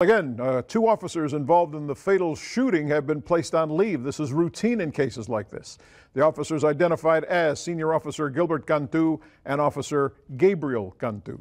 Again, uh, two officers involved in the fatal shooting have been placed on leave. This is routine in cases like this. The officers identified as Senior Officer Gilbert Cantu and Officer Gabriel Cantu.